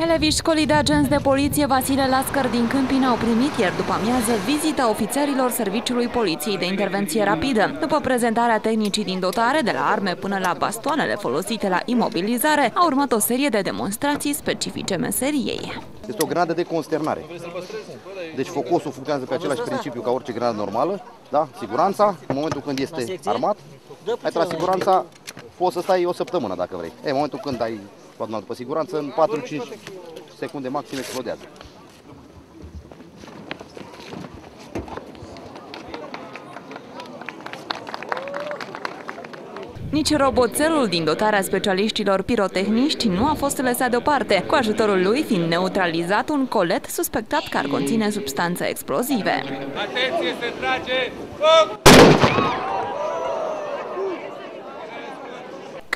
Elevii școlii de agenți de poliție Vasile Lascăr din Câmpina au primit ieri după amiază vizita ofițerilor Serviciului Poliției de Intervenție Rapidă. După prezentarea tehnicii din dotare, de la arme până la bastoanele folosite la imobilizare, a urmat o serie de demonstrații specifice meseriei. Este o granadă de consternare. Deci focosul funcționează pe același principiu ca orice granadă normală, da? Siguranța, în momentul când este armat, ai tras siguranța, poți să stai o săptămână dacă vrei. E, în momentul când ai luat după siguranță, în 4-5 secunde maxim explodează. Nici roboțelul din dotarea specialiștilor pirotehniști nu a fost lăsat deoparte, cu ajutorul lui fiind neutralizat un colet suspectat că ar conține substanțe explozive. Atenție, se trage! Foc!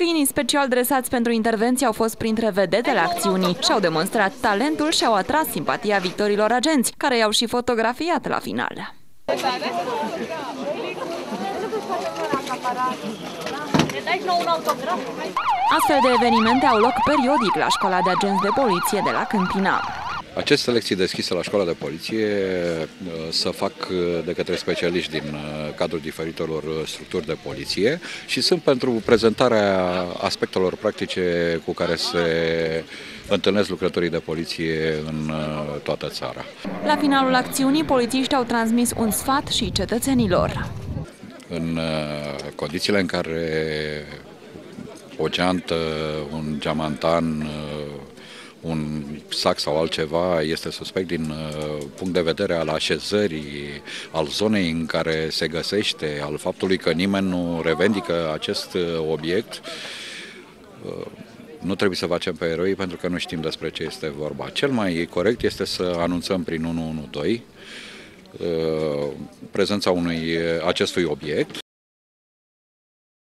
Câinii special dresați pentru intervenție au fost printre vedetele acțiunii și au demonstrat talentul și au atras simpatia victorilor agenți, care i-au și fotografiat la final. Astfel de evenimente au loc periodic la școala de agenți de poliție de la Câmpina. Aceste lecții deschise la școala de poliție uh, să fac uh, de către specialiști din uh, cadrul diferitelor structuri de poliție și sunt pentru prezentarea aspectelor practice cu care se întâlnesc lucrătorii de poliție în toată țara. La finalul acțiunii, polițiștii au transmis un sfat și cetățenilor. În condițiile în care o geantă, un geamantan, un sac sau altceva este suspect din uh, punct de vedere al așezării, al zonei în care se găsește, al faptului că nimeni nu revendică acest uh, obiect, uh, nu trebuie să facem pe eroi pentru că nu știm despre ce este vorba. Cel mai corect este să anunțăm prin 112 prezența unui acestui obiect